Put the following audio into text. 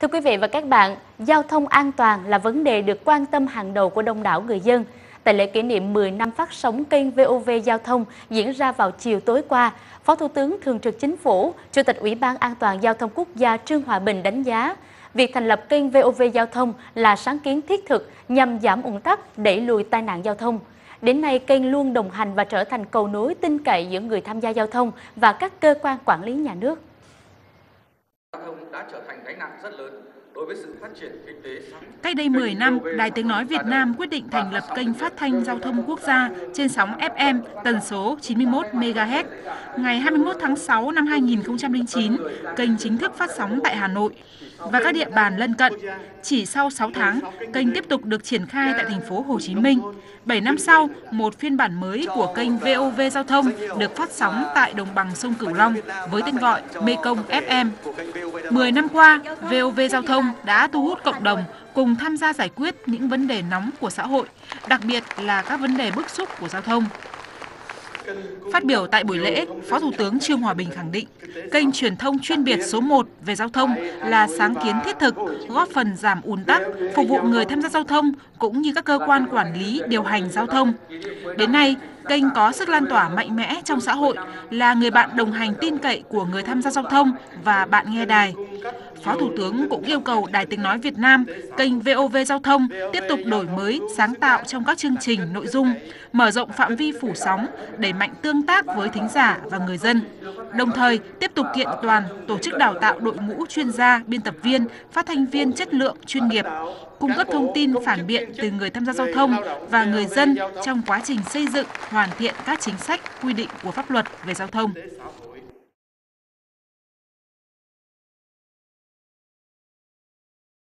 Thưa quý vị và các bạn, giao thông an toàn là vấn đề được quan tâm hàng đầu của đông đảo người dân. Tại lễ kỷ niệm 10 năm phát sóng kênh VOV Giao thông diễn ra vào chiều tối qua, Phó Thủ tướng Thường trực Chính phủ, Chủ tịch Ủy ban An toàn Giao thông Quốc gia Trương Hòa Bình đánh giá, việc thành lập kênh VOV Giao thông là sáng kiến thiết thực nhằm giảm ủng tắc, đẩy lùi tai nạn giao thông. Đến nay, kênh luôn đồng hành và trở thành cầu nối tin cậy giữa người tham gia giao thông và các cơ quan quản lý nhà nước. Giao thông đã trở thành gánh nặng rất lớn đối với sự phát triển kinh tế. Cách đây 10 năm, Đài Tiếng Nói Việt Nam quyết định thành lập kênh phát thanh giao thông quốc gia trên sóng FM tần số 91 MHz. Ngày 21 tháng 6 năm 2009, kênh chính thức phát sóng tại Hà Nội và các địa bàn lân cận. Chỉ sau 6 tháng, kênh tiếp tục được triển khai tại thành phố Hồ Chí Minh. 7 năm sau, một phiên bản mới của kênh VOV Giao thông được phát sóng tại đồng bằng sông Cửu Long với tên gọi Mekong FM. 10 năm qua, VOV Giao thông đã thu hút cộng đồng cùng tham gia giải quyết những vấn đề nóng của xã hội, đặc biệt là các vấn đề bức xúc của giao thông. Phát biểu tại buổi lễ, Phó Thủ tướng Trương Hòa Bình khẳng định, kênh truyền thông chuyên biệt số 1 về giao thông là sáng kiến thiết thực, góp phần giảm ùn tắc, phục vụ người tham gia giao thông cũng như các cơ quan quản lý điều hành giao thông. Đến nay, kênh có sức lan tỏa mạnh mẽ trong xã hội, là người bạn đồng hành tin cậy của người tham gia giao thông và bạn nghe đài. Phó Thủ tướng cũng yêu cầu Đài Tiếng Nói Việt Nam, kênh VOV Giao thông tiếp tục đổi mới, sáng tạo trong các chương trình, nội dung, mở rộng phạm vi phủ sóng, đẩy mạnh tương tác với thính giả và người dân. Đồng thời, tiếp tục kiện toàn, tổ chức đào tạo đội ngũ chuyên gia, biên tập viên, phát thanh viên chất lượng, chuyên nghiệp, cung cấp thông tin phản biện từ người tham gia giao thông và người dân trong quá trình xây dựng, hoàn thiện các chính sách, quy định của pháp luật về giao thông.